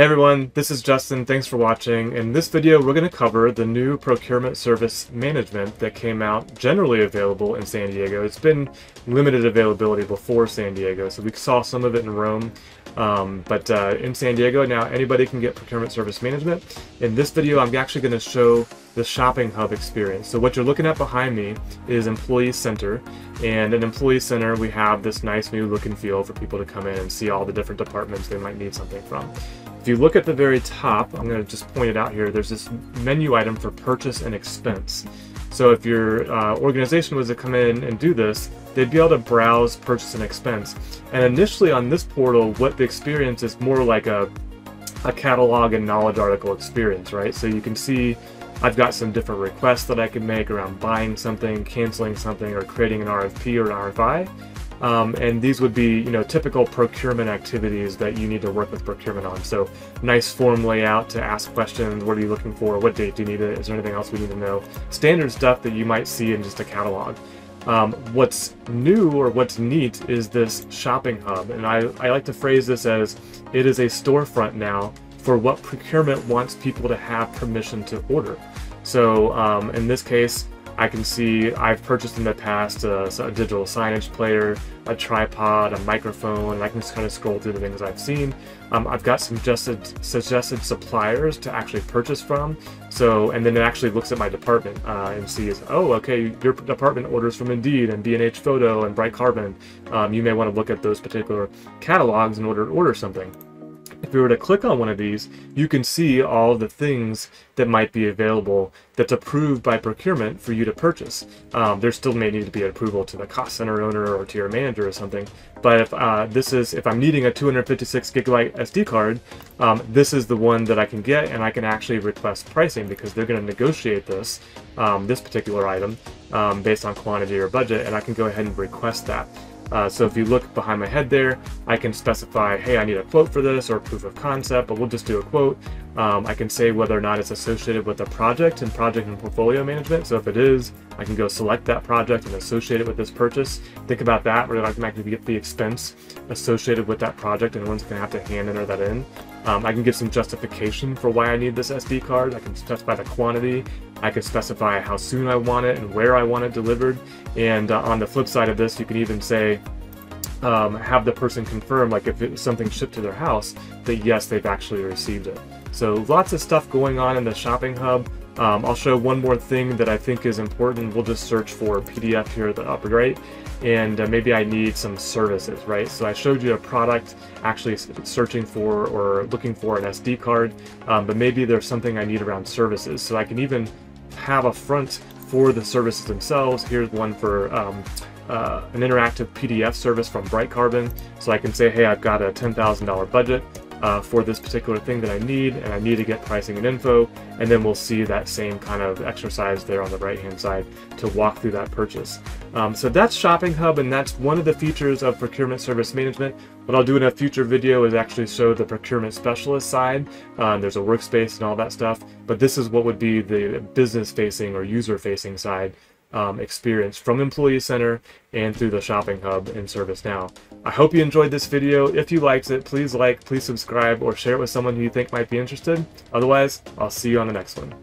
Hey everyone, this is Justin. Thanks for watching. In this video, we're going to cover the new procurement service management that came out generally available in San Diego. It's been limited availability before San Diego, so we saw some of it in Rome. Um, but uh, in San Diego, now anybody can get procurement service management. In this video, I'm actually going to show the shopping hub experience. So what you're looking at behind me is Employee Center. And in Employee Center, we have this nice new look and feel for people to come in and see all the different departments they might need something from. You look at the very top, I'm going to just point it out here, there's this menu item for purchase and expense. So if your uh, organization was to come in and do this, they'd be able to browse purchase and expense. And initially on this portal, what the experience is more like a, a catalog and knowledge article experience, right? So you can see I've got some different requests that I can make around buying something, canceling something, or creating an RFP or an RFI. Um, and these would be, you know, typical procurement activities that you need to work with procurement on. So nice form layout to ask questions. What are you looking for? What date do you need it? Is there anything else we need to know? Standard stuff that you might see in just a catalog. Um, what's new or what's neat is this shopping hub. And I, I like to phrase this as it is a storefront now for what procurement wants people to have permission to order. So um, in this case, I can see I've purchased in the past a, a, digital signage player, a tripod, a microphone, and I can just kind of scroll through the things I've seen. Um, I've got some suggested, suggested suppliers to actually purchase from. So, and then it actually looks at my department uh, and sees, oh, okay, your department orders from Indeed and B&H Photo and Bright Carbon. Um, you may want to look at those particular catalogs in order to order something. If we were to click on one of these, you can see all the things that might be available that's approved by procurement for you to purchase. Um, there still may need to be an approval to the cost center owner or to your manager or something. But if uh, this is, if I'm needing a 256 gigabyte SD card, um, this is the one that I can get and I can actually request pricing because they're going to negotiate this, um, this particular item, um, based on quantity or budget, and I can go ahead and request that. Uh, so if you look behind my head there, I can specify, hey, I need a quote for this or proof of concept, but we'll just do a quote. Um, I can say whether or not it's associated with a project and project and portfolio management. So if it is, I can go select that project and associate it with this purchase. Think about that, where I can actually get the expense associated with that project and one's gonna have to hand enter that in. Um, I can give some justification for why I need this SD card. I can specify the quantity. I can specify how soon I want it and where I want it delivered. And uh, on the flip side of this, you can even say, um, have the person confirm, like if it was something shipped to their house, that yes, they've actually received it. So lots of stuff going on in the shopping hub. Um, I'll show one more thing that I think is important. We'll just search for PDF here at the upper right, and uh, maybe I need some services, right? So I showed you a product actually searching for or looking for an SD card, um, but maybe there's something I need around services. So I can even have a front for the services themselves. Here's one for um, uh, an interactive PDF service from Bright Carbon. So I can say, hey, I've got a $10,000 budget uh, for this particular thing that I need, and I need to get pricing and info, and then we'll see that same kind of exercise there on the right-hand side to walk through that purchase. Um, so that's Shopping Hub, and that's one of the features of procurement service management. What I'll do in a future video is actually show the procurement specialist side. Um, there's a workspace and all that stuff, but this is what would be the business-facing or user-facing side um, experience from Employee Center and through the Shopping Hub in ServiceNow. I hope you enjoyed this video. If you liked it, please like, please subscribe, or share it with someone who you think might be interested. Otherwise, I'll see you on the next one.